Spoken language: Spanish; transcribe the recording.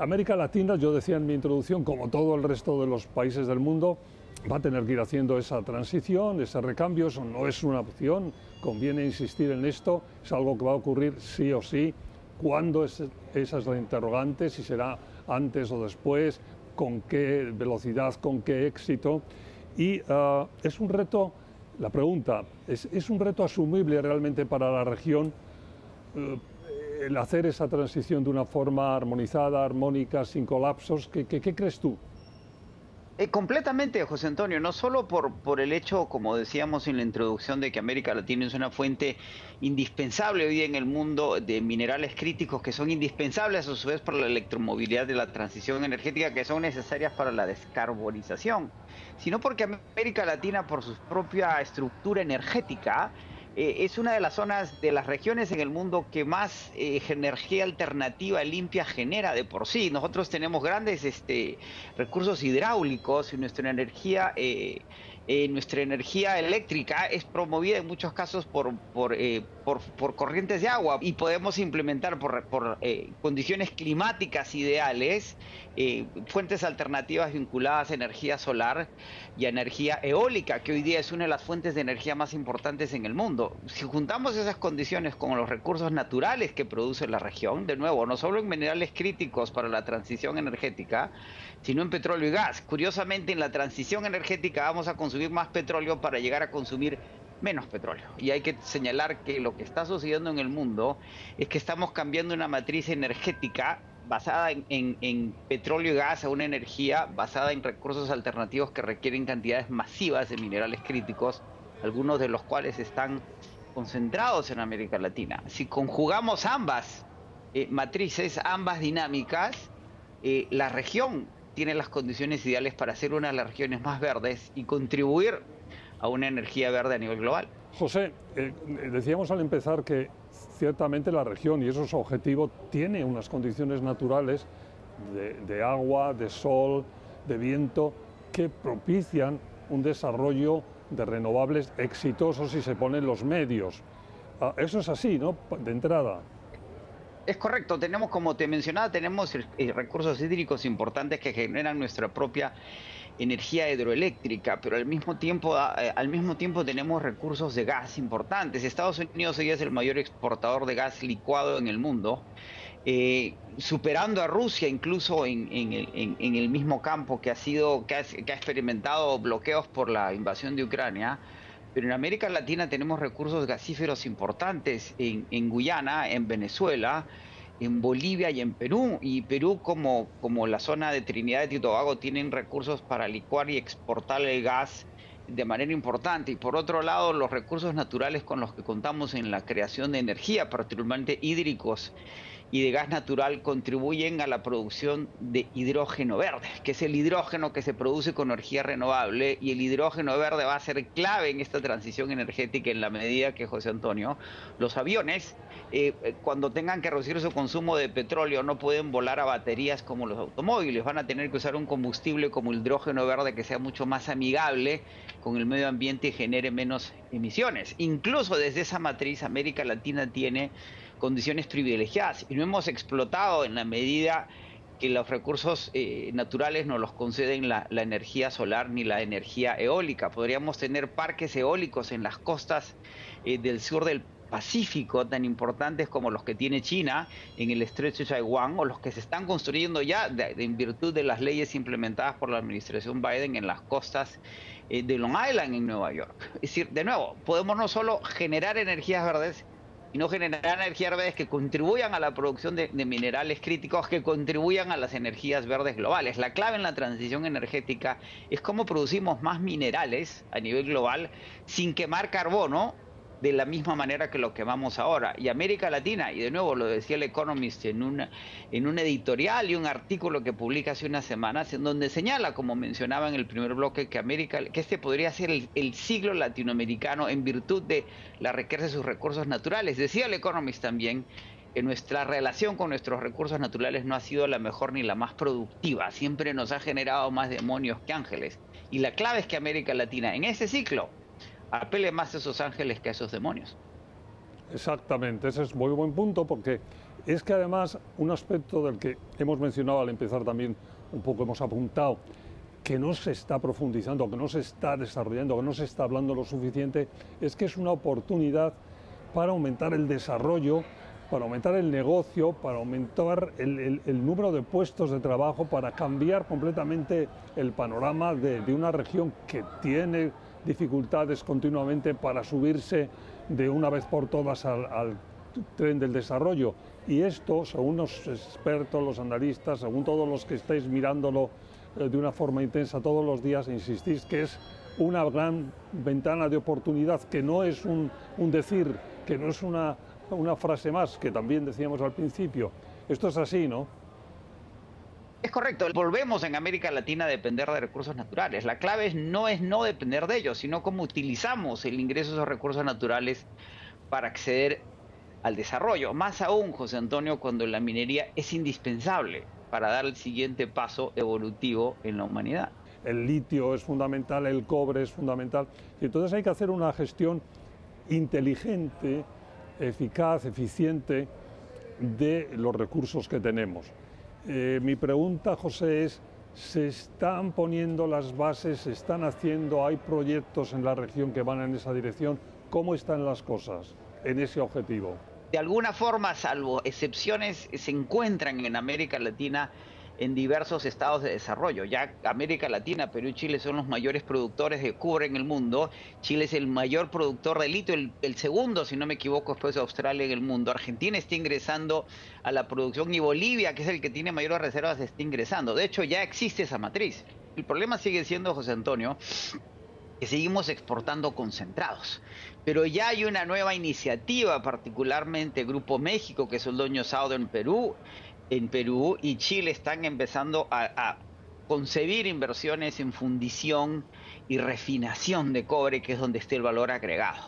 América Latina, yo decía en mi introducción, como todo el resto de los países del mundo, va a tener que ir haciendo esa transición, ese recambio, eso no es una opción, conviene insistir en esto, es algo que va a ocurrir sí o sí. ¿Cuándo? Es, esa es la interrogante, si será antes o después, con qué velocidad, con qué éxito. Y ah, es un reto, la pregunta, ¿es, un reto asumible realmente para la región eh, el hacer esa transición de una forma armonizada, armónica, sin colapsos? qué crees tú? Eh, completamente, José Antonio, no solo por, por el hecho, como decíamos en la introducción, de que América Latina es una fuente indispensable hoy en el mundo de minerales críticos que son indispensables a su vez para la electromovilidad de la transición energética, que son necesarias para la descarbonización, sino porque América Latina, por su propia estructura energética, eh, es una de las zonas de las regiones en el mundo que más eh, energía alternativa limpia genera de por sí. Nosotros tenemos grandes este, recursos hidráulicos y nuestra energía eh, eh, nuestra energía eléctrica es promovida en muchos casos por, por, eh, por, corrientes de agua y podemos implementar por, eh, condiciones climáticas ideales fuentes alternativas vinculadas a energía solar y a energía eólica, que hoy día es una de las fuentes de energía más importantes en el mundo. Si juntamos esas condiciones con los recursos naturales que produce la región, de nuevo, no solo en minerales críticos para la transición energética, sino en petróleo y gas. Curiosamente, en la transición energética vamos a consumir más petróleo para llegar a consumir menos petróleo. Y hay que señalar que lo que está sucediendo en el mundo es que estamos cambiando una matriz energética basada en, petróleo y gas a una energía basada en recursos alternativos que requieren cantidades masivas de minerales críticos, algunos de los cuales están concentrados en América Latina. Si conjugamos ambas eh, matrices, ambas dinámicas, eh, la región tiene las condiciones ideales para ser una de las regiones más verdes y contribuir a una energía verde a nivel global. José, eh, decíamos al empezar que ciertamente la región, y eso es objetivo, tiene unas condiciones naturales de, agua, de sol, de viento, que propician un desarrollo de renovables exitosos si se ponen los medios. Ah, eso es así, ¿no? De entrada. Es correcto, tenemos, como te mencionaba, tenemos eh, recursos hídricos importantes que generan nuestra propia energía hidroeléctrica, pero al mismo tiempo, ah, eh, al mismo tiempo tenemos recursos de gas importantes. Estados Unidos hoy es el mayor exportador de gas licuado en el mundo, eh, superando a Rusia incluso en, el mismo campo que ha sido, que ha experimentado bloqueos por la invasión de Ucrania pero en América Latina tenemos recursos gasíferos importantes en, Guyana, en Venezuela, en Bolivia y en Perú. Y Perú, como, como la zona de Trinidad y Tobago, tienen recursos para licuar y exportar el gas de manera importante. Y por otro lado, los recursos naturales con los que contamos en la creación de energía, particularmente hídricos y de gas natural contribuyen a la producción de hidrógeno verde, que es el hidrógeno que se produce con energía renovable y el hidrógeno verde va a ser clave en esta transición energética en la medida que, José Antonio, los aviones, eh, cuando tengan que reducir su consumo de petróleo, no pueden volar a baterías como los automóviles, van a tener que usar un combustible como el hidrógeno verde que sea mucho más amigable con el medio ambiente y genere menos emisiones. Incluso desde esa matriz, América Latina tiene condiciones privilegiadas y no hemos explotado en la medida que los recursos eh, naturales no los conceden la, energía solar ni la energía eólica. Podríamos tener parques eólicos en las costas eh, del sur del Pacífico tan importantes como los que tiene China en el estrecho de Taiwán o los que se están construyendo ya en virtud de las leyes implementadas por la administración Biden en las costas eh, de Long Island en Nueva York. Es decir, de nuevo, podemos no solo generar energías verdes, y no generar energías verdes que contribuyan a la producción de, minerales críticos, que contribuyan a las energías verdes globales. La clave en la transición energética es cómo producimos más minerales a nivel global sin quemar carbono de la misma manera que lo quemamos ahora. Y América Latina, y de nuevo lo decía el Economist en, una, en un editorial y un artículo que publica hace unas semanas, en donde señala, como mencionaba en el primer bloque, que América, que este podría ser el, siglo latinoamericano en virtud de la riqueza de sus recursos naturales. Decía el Economist también que nuestra relación con nuestros recursos naturales no ha sido la mejor ni la más productiva, siempre nos ha generado más demonios que ángeles. Y la clave es que América Latina en ese ciclo apele más a esos ángeles que a esos demonios. Exactamente, ese es muy buen punto porque es que además un aspecto del que hemos mencionado al empezar también un poco hemos apuntado, que no se está profundizando, que no se está desarrollando, que no se está hablando lo suficiente, es que es una oportunidad para aumentar el desarrollo, para aumentar el negocio, para aumentar el, número de puestos de trabajo, para cambiar completamente el panorama de, una región que tiene dificultades continuamente para subirse de una vez por todas al tren del desarrollo. Y esto, según los expertos, los analistas, según todos los que estáis mirándolo eh, de una forma intensa todos los días, insistís que es una gran ventana de oportunidad, que no es un, decir, que no es una, una frase más, que también decíamos al principio. Esto es así, ¿no? Es correcto, volvemos en América Latina a depender de recursos naturales. La clave no es no depender de ellos, sino cómo utilizamos el ingreso de esos recursos naturales para acceder al desarrollo. Más aún, José Antonio, cuando la minería es indispensable para dar el siguiente paso evolutivo en la humanidad. El litio es fundamental, el cobre es fundamental. Entonces hay que hacer una gestión inteligente, eficaz, eficiente de los recursos que tenemos. Eh, mi pregunta, José, es, ¿se están poniendo las bases, se están haciendo, hay proyectos en la región que van en esa dirección? ¿Cómo están las cosas en ese objetivo? de alguna forma, salvo excepciones, se encuentran en América Latina en diversos estados de desarrollo. Ya América Latina, Perú y Chile son los mayores productores de cobre en el mundo. Chile es el mayor productor de litio, el, segundo, si no me equivoco, después de Australia en el mundo. Argentina está ingresando a la producción y Bolivia, que es el que tiene mayores reservas, está ingresando. De hecho, ya existe esa matriz. El problema sigue siendo, José Antonio, que seguimos exportando concentrados. Pero ya hay una nueva iniciativa, particularmente Grupo México, que es el dueño Southern Perú, en Perú y Chile están empezando a, concebir inversiones en fundición y refinación de cobre, que es donde está el valor agregado.